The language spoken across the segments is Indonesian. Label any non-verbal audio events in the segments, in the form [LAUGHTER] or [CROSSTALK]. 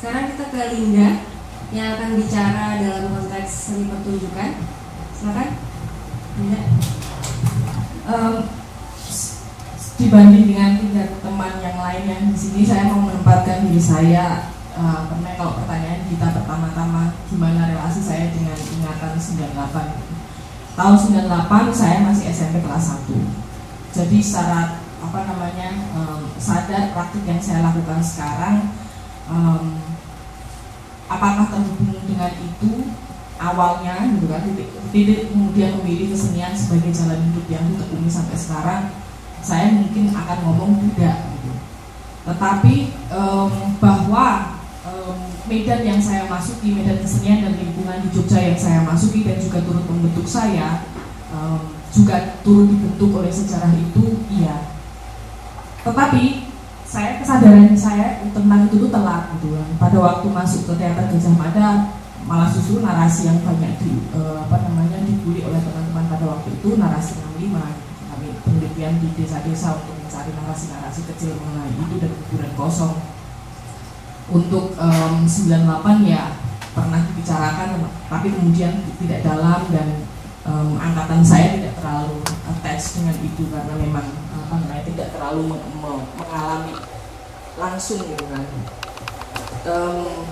sekarang kita ke Linda yang akan bicara dalam konteks seni pertunjukan. Silakan, Linda. Um, dibanding dengan tiga teman yang lain yang di sini, saya mau menempatkan diri saya uh, karena kalau pertanyaan kita pertama-tama gimana relasi saya dengan ingatan 98 tahun 98 saya masih SMP kelas 1 jadi secara apa namanya um, sadar praktik yang saya lakukan sekarang um, apakah terhubung dengan itu awalnya gitu kan titik, kemudian memilih kesenian sebagai jalan hidup yang ditekuni sampai sekarang saya mungkin akan ngomong tidak gitu. tetapi um, bahwa um, medan yang saya masuki medan kesenian dan lingkungan di Jogja yang saya masuki dan juga turut membentuk saya um, juga turut dibentuk oleh sejarah itu iya tetapi saya kesadaran saya tentang itu tuh telat gitu kan pada waktu masuk ke teater Gajah Mada malah justru narasi yang banyak di uh, apa namanya dibully oleh teman-teman pada waktu itu narasi 65 penelitian di desa-desa untuk mencari narasi-narasi kecil mengenai itu dan kuburan kosong. Untuk um, 98 ya pernah dibicarakan, tapi kemudian tidak dalam dan um, angkatan saya tidak terlalu attach dengan itu karena memang apa namanya tidak terlalu mengalami langsung gitu kan. Um,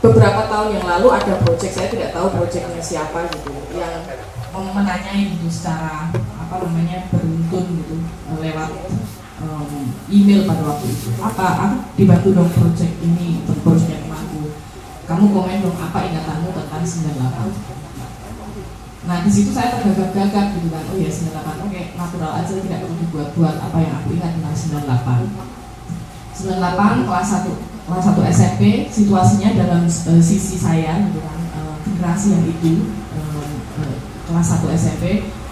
beberapa tahun yang lalu ada project saya tidak tahu projectnya siapa gitu yang menanyai gitu secara apa namanya beruntun gitu lewat um, email pada waktu itu. Apa aku dibantu dong project ini project aku kamu komen dong apa ingatanmu tentang 98 nah di situ saya tergagap-gagap gitu kan. Oh ya 98 natural aja tidak perlu dibuat-buat apa yang aku ingat tentang 98 98 kelas 1 kelas 1 SMP situasinya dalam uh, sisi saya kan uh, generasi yang itu uh, uh, kelas 1 SMP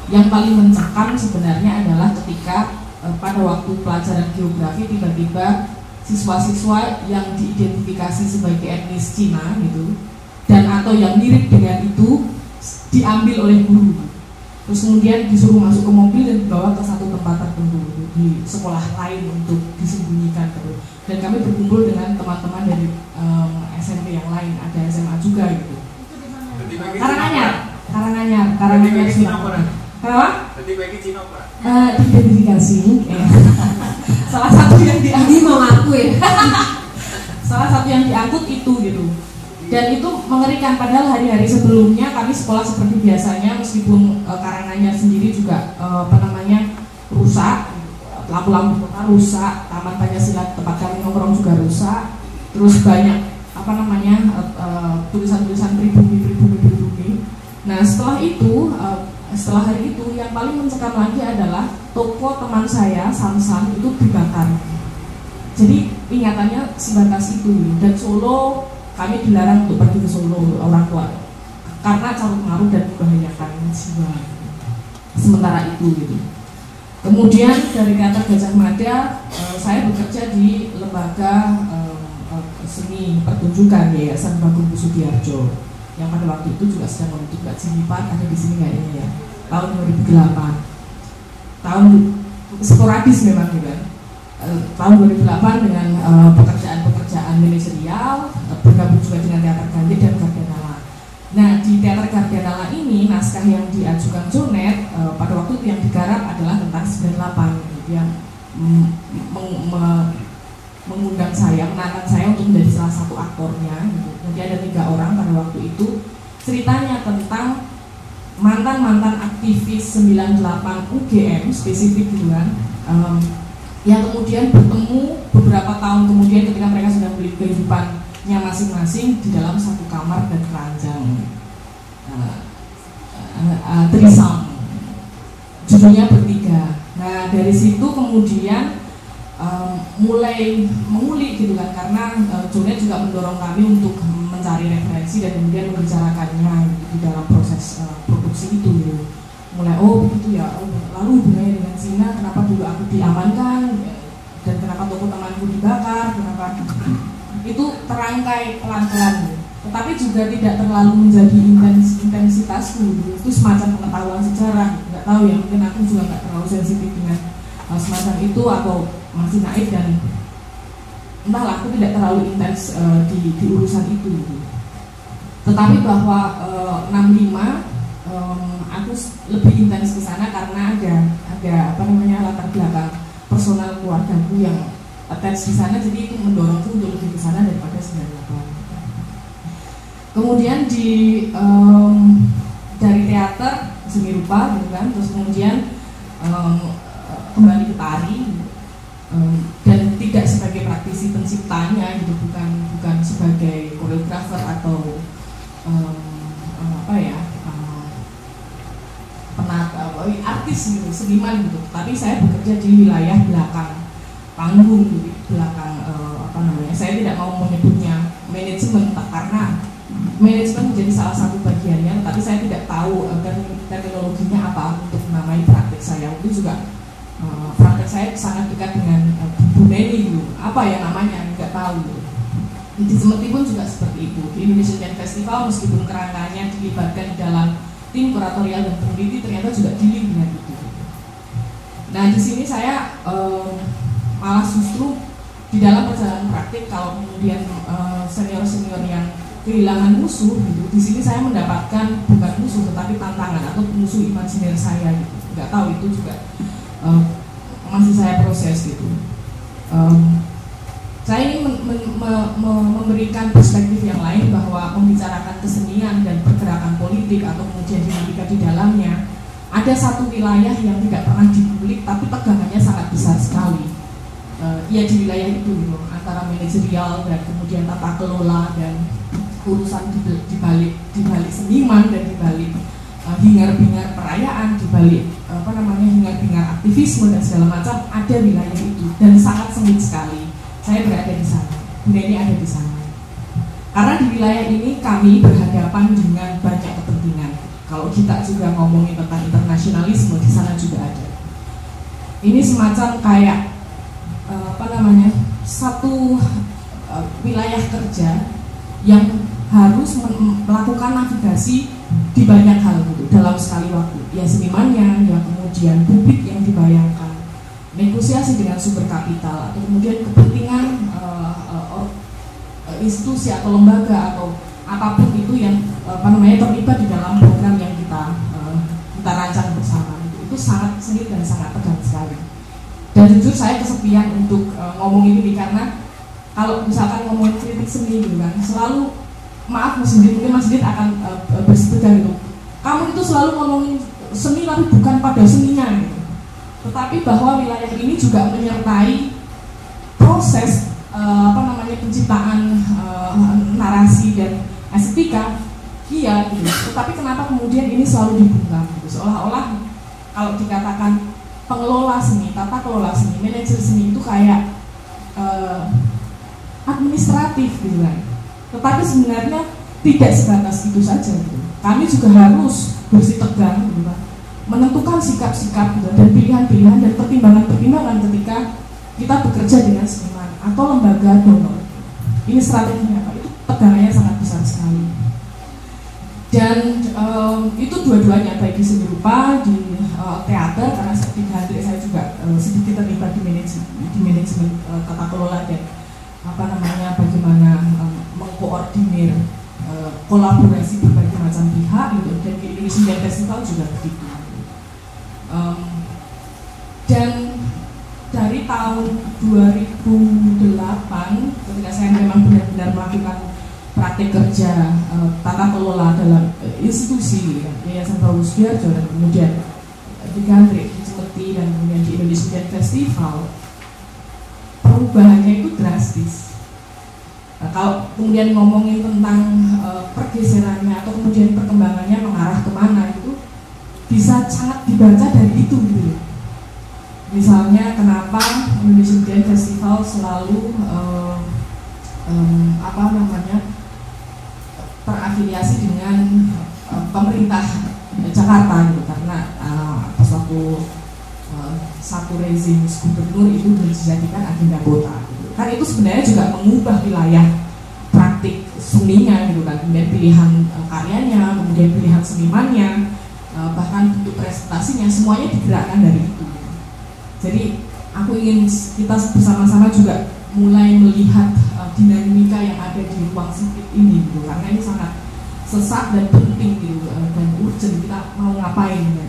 yang paling mencekam sebenarnya adalah ketika eh, pada waktu pelajaran geografi tiba-tiba siswa-siswa yang diidentifikasi sebagai etnis Cina gitu dan atau yang mirip dengan itu diambil oleh guru terus kemudian disuruh masuk ke mobil dan dibawa ke satu tempat tertentu di sekolah lain untuk disembunyikan gitu. dan kami berkumpul dengan teman-teman dari um, SMP yang lain ada SMA juga gitu Karanganyar Karanganyar Karanganyar Kenapa? Jadi bagi Cina Pak. Uh, identifikasi. [LAUGHS] Salah satu yang diangkut mau ngaku ya. [LAUGHS] Salah satu yang diangkut itu gitu. Dan itu mengerikan padahal hari-hari sebelumnya kami sekolah seperti biasanya meskipun uh, Karanganyar sendiri juga uh, apa namanya rusak, lampu-lampu kota rusak, taman Pancasila tempat kami nongkrong juga rusak, terus banyak apa namanya tulisan-tulisan uh, pribumi pribumi pribumi. Nah setelah itu uh, setelah hari itu yang paling mencekam lagi adalah toko teman saya Samsam itu dibakar jadi ingatannya sebatas itu dan Solo kami dilarang untuk pergi ke Solo orang tua. Karena carut marut dan membahayakan jiwa. Sementara itu gitu. Kemudian dari teater Gajah Mada eh, saya bekerja di lembaga eh, eh, seni pertunjukan Yayasan Bagong Sudiarjo yang pada waktu itu juga sedang membentuk Mbak Jinipan ada di sini kayaknya ya? Tahun 2008 tahun sporadis memang gitu. Kan tahun 2008 dengan eh, pekerjaan-pekerjaan uh, manajerial uh, bergabung juga dengan teater Ganti dan Gardenala nah di teater Gardenala ini naskah yang diajukan Jonet uh, pada waktu itu yang digarap adalah tentang 98 gitu, yang mm, mengundang saya, menantang saya untuk menjadi salah satu aktornya gitu. Ada tiga orang pada waktu itu. Ceritanya tentang mantan-mantan aktivis 98 UGM spesifik kan um, yang kemudian bertemu beberapa tahun kemudian ketika mereka sudah beli kehidupannya masing-masing di dalam satu kamar dan keranjang. Uh, uh, uh, trisam. Judulnya bertiga. Nah dari situ kemudian um, mulai mengulik gitu kan karena uh, Junet juga mendorong kami untuk mencari referensi dan kemudian membicarakannya di dalam proses uh, produksi itu gitu. mulai oh begitu ya oh, lalu hubungannya Cina kenapa dulu aku diamankan? Dan kenapa toko temanku dibakar? Kenapa? Itu terangkai pelan-pelan. Tetapi juga tidak terlalu menjadi intens intensitasku. Itu semacam pengetahuan sejarah. Nggak tahu ya mungkin aku juga nggak terlalu sensitif dengan uh, semacam itu atau masih naik dan entahlah aku tidak terlalu intens uh, di, di urusan itu. Tetapi bahwa uh, 65 um, aku lebih intens ke sana karena ada ada apa namanya latar belakang personal keluargaku yang attach di sana jadi itu mendorongku untuk lebih ke sana daripada 98 kemudian di um, dari teater seni rupa gitu kan terus kemudian um, kembali ke tari um, dan tidak sebagai praktisi penciptanya gitu bukan bukan sebagai koreografer atau um, apa ya penata artis gitu seniman gitu. Tapi saya bekerja di wilayah belakang panggung gitu belakang uh, apa namanya saya tidak mau menyebutnya manajemen karena manajemen menjadi salah satu bagiannya tapi saya tidak tahu uh, terminologinya apa untuk menamai praktik saya. Itu juga uh, praktek saya sangat dekat dengan uh, Bu Neni gitu. Apa ya namanya? Nggak tahu gitu. di Semeti pun juga seperti itu. Di Indonesian Festival meskipun kerangkanya dilibatkan dalam tim kuratorial dan peneliti ternyata juga dealing dengan itu. Nah di sini saya um, malah justru di dalam perjalanan praktik kalau kemudian senior senior-senior yang kehilangan musuh gitu, di sini saya mendapatkan bukan musuh tetapi tantangan atau musuh imajiner saya gitu. Nggak tahu itu juga um, masih saya proses gitu. Um, saya ingin men, men, me, me, memberikan perspektif yang lain bahwa membicarakan kesenian dan pergerakan politik atau kemudian dinamika di dalamnya ada satu wilayah yang tidak pernah dikulik tapi tegangannya sangat besar sekali. Uh, ya di wilayah itu gitu, antara manajerial dan kemudian tata kelola dan urusan di, di balik di balik seniman dan di balik uh, hingar-bingar perayaan di balik apa namanya hingar-bingar aktivisme dan segala macam ada wilayah itu. Dan sangat sengit sekali saya berada di sana, Bunda ini ada di sana. Karena di wilayah ini kami berhadapan dengan banyak kepentingan. Kalau kita juga ngomongin tentang internasionalisme di sana juga ada. Ini semacam kayak uh, apa namanya satu uh, wilayah kerja yang harus melakukan navigasi di banyak hal gitu dalam sekali waktu. Ya senimannya, ya kemudian publik yang dibayangkan, negosiasi dengan sumber kapital atau kemudian kepentingan uh, uh, institusi atau lembaga atau apa pun itu yang apa namanya terlibat di dalam program yang kita uh, kita rancang bersama itu, itu sangat sengit dan sangat tegang sekali. Dan jujur saya kesepian untuk uh, ngomong ini karena kalau misalkan ngomong kritik seni gitu kan selalu maaf Mas Didit mungkin Mas akan uh, bersepeda gitu. Kamu itu selalu ngomongin seni tapi bukan pada seninya gitu tetapi bahwa wilayah ini juga menyertai proses uh, apa namanya penciptaan uh, narasi dan estetika iya gitu. Tetapi kenapa kemudian ini selalu dibungkam gitu? Seolah-olah kalau dikatakan pengelola seni tata kelola seni manajer seni itu kayak uh, administratif gitu kan. Tetapi sebenarnya tidak sebatas itu saja gitu. Kami juga harus bersih tegang gitu kan menentukan sikap-sikap dan pilihan-pilihan dan pertimbangan-pertimbangan ketika kita bekerja dengan seniman atau lembaga donor. Ini strateginya apa? Itu tegangannya sangat besar sekali. Dan um, itu dua-duanya baik di seni rupa, di uh, teater karena seperti hadir saya juga uh, sedikit terlibat di manajemen, di manajemen uh, tata kelola dan apa namanya bagaimana um, mengkoordinir uh, kolaborasi berbagai macam pihak gitu dan di Indonesia Festival juga begitu um, dan dari tahun 2008 ketika saya memang benar-benar melakukan praktik kerja uh, tata kelola dalam uh, institusi ya, Yayasan Paulus Biarjo dan kemudian di Gandrik, di Cemeti dan kemudian di Indonesia Festival perubahannya itu drastis. Nah, kalau kemudian ngomongin tentang uh, pergeserannya atau kemudian perkembangannya mengarah ke mana itu bisa sangat dibaca dari itu gitu misalnya kenapa Indonesian Jazz Festival selalu uh, um, apa namanya terafiliasi dengan uh, pemerintah Jakarta gitu. Karena uh, suatu uh, satu rezim gubernur itu dijadikan agenda kota gitu. kan itu sebenarnya juga mengubah wilayah praktik seninya gitu kan. Kemudian pilihan karyanya kemudian pilihan senimannya. Eh, bahkan bentuk presentasinya semuanya digerakkan dari itu. Jadi aku ingin kita bersama-sama juga mulai melihat uh, dinamika yang ada di ruang sempit ini gitu karena ini sangat sesak dan penting gitu uh, dan urgent. Kita mau ngapain gitu.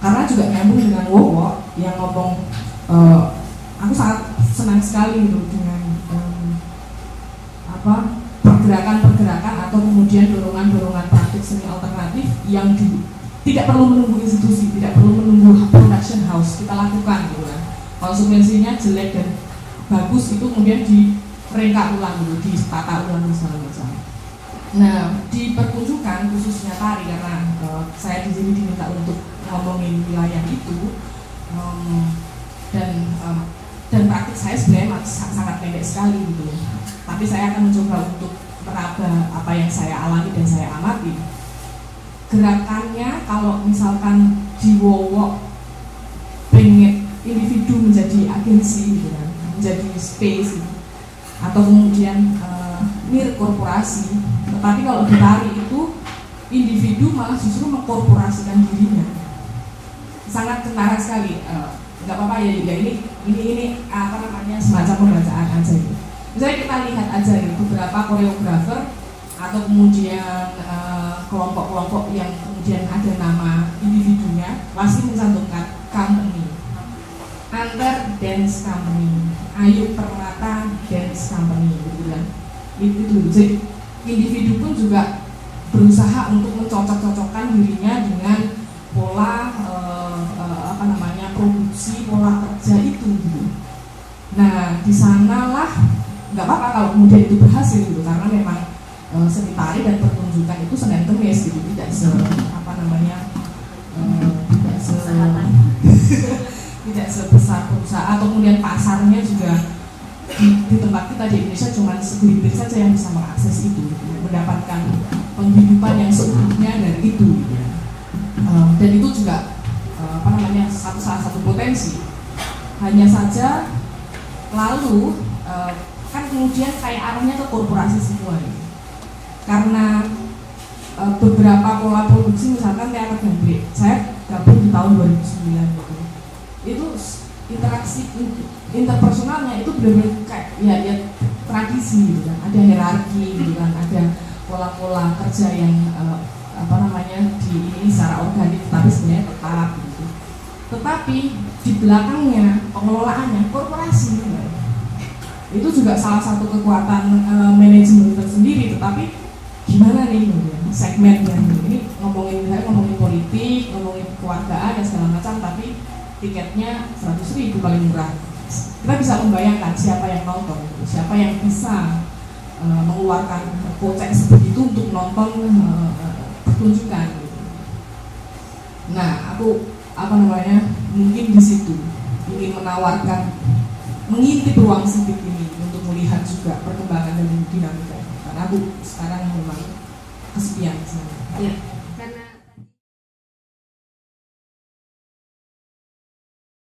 karena juga nyambung dengan Wowo yang ngomong uh, aku sangat senang sekali gitu dengan um, apa pergerakan-pergerakan atau kemudian dorongan-dorongan praktik seni alternatif yang di, tidak perlu menunggu institusi, tidak perlu menunggu production house kita lakukan gitu kan konsekuensinya jelek dan bagus itu kemudian di mereka ulang dulu, ditata ulang misalnya macam. Nah di pertunjukan khususnya tari karena uh, saya di sini diminta untuk ngomongin wilayah itu um, dan um, dan praktik saya sebenarnya sangat pendek sekali gitu Tapi saya akan mencoba untuk meraba apa yang saya alami dan saya amati. Gerakannya kalau misalkan di Wowo pengen individu menjadi agensi gitu kan menjadi space gitu. atau kemudian uh, mirip korporasi tetapi kalau di tari itu individu malah justru mengkorporasikan dirinya sangat kentara sekali uh, nggak apa-apa ya juga ini ini ini apa namanya semacam pembacaan aja gitu misalnya kita lihat aja gitu beberapa koreografer atau kemudian eh, kelompok-kelompok uh, yang kemudian ada nama individunya pasti mencantumkan company Antar Dance Company, Ayu Permata Dance Company gitu kan. Itu dulu. Jadi individu pun juga berusaha untuk mencocok-cocokkan dirinya dengan pola uh, uh, apa namanya produksi pola kerja itu gitu. Nah di sanalah nggak apa-apa kalau kemudian itu berhasil gitu karena memang uh, seni tari dan pertunjukan itu senin kemis gitu tidak se apa namanya uh, tidak se [LAUGHS] tidak sebesar perusahaan atau kemudian pasarnya juga di, di tempat kita di Indonesia cuma segelintir saja yang bisa mengakses itu gitu, mendapatkan penghidupan yang seutuhnya dari itu gitu. uh, dan itu juga uh, apa namanya satu salah satu potensi hanya saja lalu uh, kan kemudian kayak arahnya ke korporasi semua gitu. Karena uh, beberapa pola produksi misalkan teater gambrik saya gabung di tahun 2009 gitu. Itu interaksi interpersonalnya itu benar-benar kayak ya, ya tradisi gitu kan. Ada hierarki gitu kan ada pola-pola kerja yang uh, apa namanya di ini secara organik tapi sebenarnya tetap gitu. Tetapi di belakangnya pengelolaannya korporasi gitu kan. itu juga salah satu kekuatan uh, manajemen tersendiri tetapi gimana nih segmennya ini ngomongin saya ngomongin politik ngomongin keluargaan dan segala macam tapi tiketnya 100 ribu paling murah. Kita bisa membayangkan siapa yang nonton siapa yang bisa uh, mengeluarkan kocek seperti itu untuk nonton uh, pertunjukan. Nah aku apa namanya mungkin di situ ingin menawarkan mengintip ruang sempit ini untuk melihat juga perkembangan dan dinamika aku sekarang memang kesepian ya